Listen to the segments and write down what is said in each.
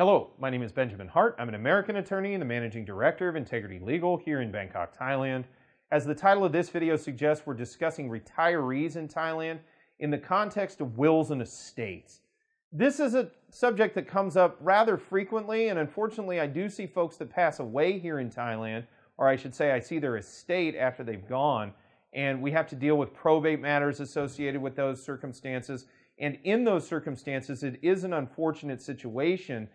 Hello, my name is Benjamin Hart. I'm an American attorney and the managing director of Integrity Legal here in Bangkok, Thailand. As the title of this video suggests, we're discussing retirees in Thailand in the context of wills and estates. This is a subject that comes up rather frequently, and unfortunately, I do see folks that pass away here in Thailand, or I should say, I see their estate after they've gone, and we have to deal with probate matters associated with those circumstances. And in those circumstances, it is an unfortunate situation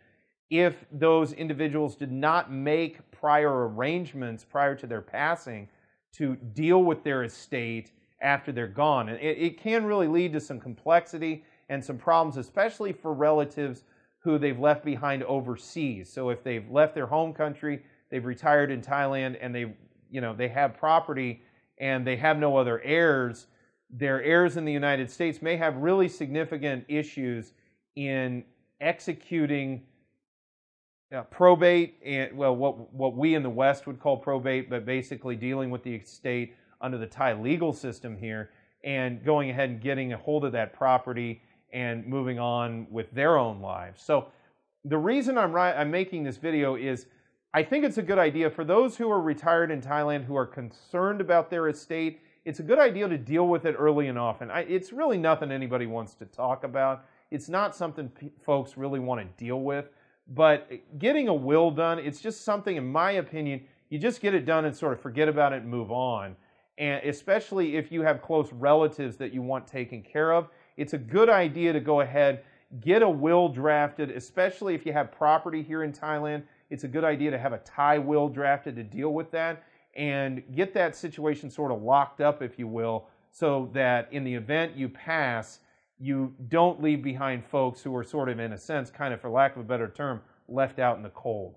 if those individuals did not make prior arrangements prior to their passing to deal with their estate after they're gone. And it, it, can really lead to some complexity and some problems, especially for relatives who they've left behind overseas. So if they've left their home country, they've retired in Thailand, and they, you know, they have property and they have no other heirs, their heirs in the United States may have really significant issues in executing uh, probate and well what what we in the west would call probate but basically dealing with the estate under the Thai legal system here and going ahead and getting a hold of that property and moving on with their own lives. So the reason I'm right I'm making this video is I think it's a good idea for those who are retired in Thailand who are concerned about their estate. It's a good idea to deal with it early and often. I, it's really nothing anybody wants to talk about. It's not something p- folks really want to deal with but getting a will done, it's just something, in my opinion, you just get it done and sort of forget about it and move on. And especially if you have close relatives that you want taken care of, it's a good idea to go ahead, get a will drafted, especially if you have property here in Thailand. It's a good idea to have a Thai will drafted to deal with that and get that situation sort of locked up, if you will, so that in the event you pass, you don't leave behind folks who are sort of, in a sense, kind of for lack of a better term, left out in the cold.